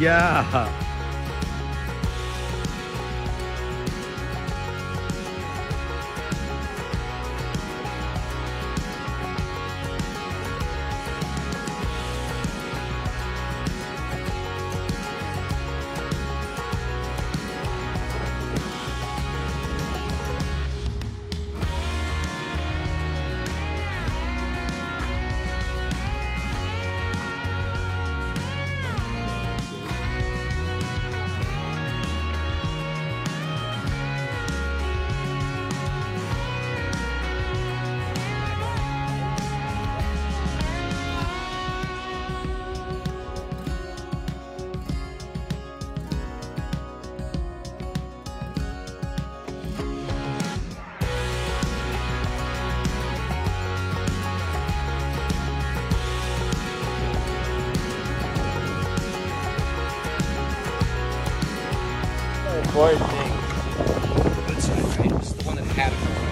Yeah. Important thing. Good side, right? It's the one that had it.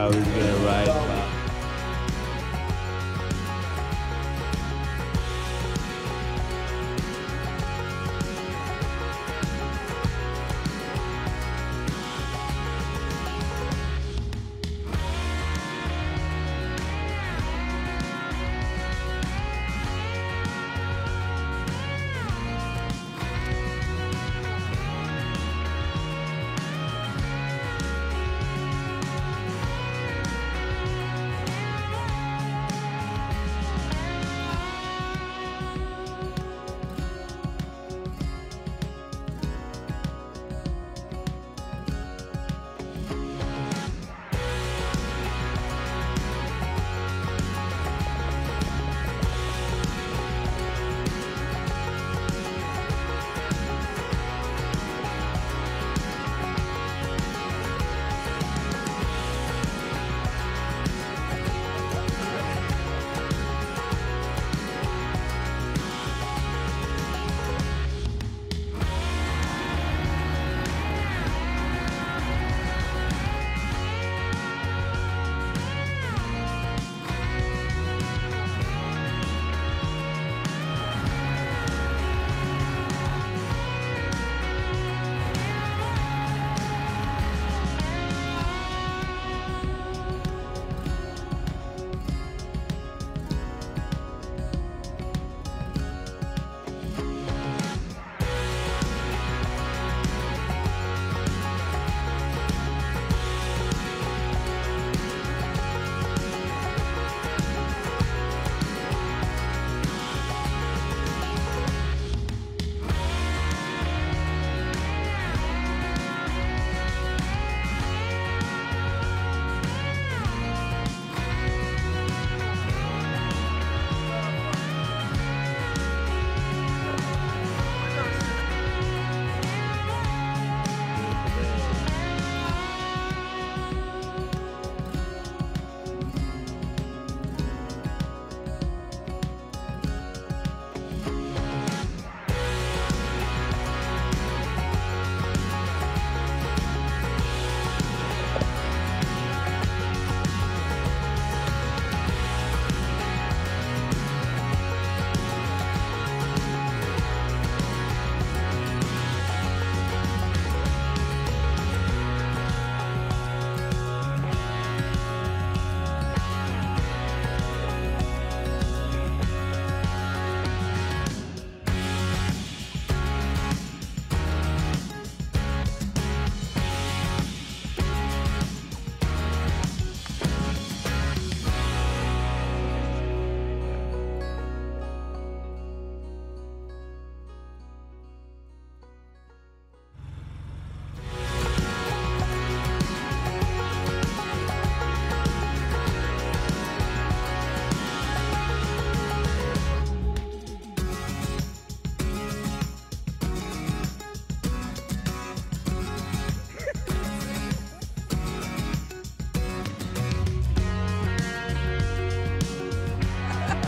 How he's gonna ride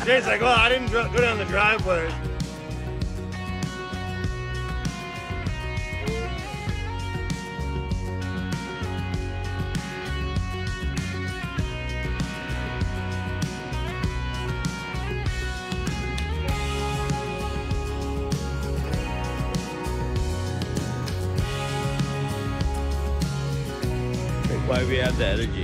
Jay's like, well, I didn't go down the driveway. Why we have the energy.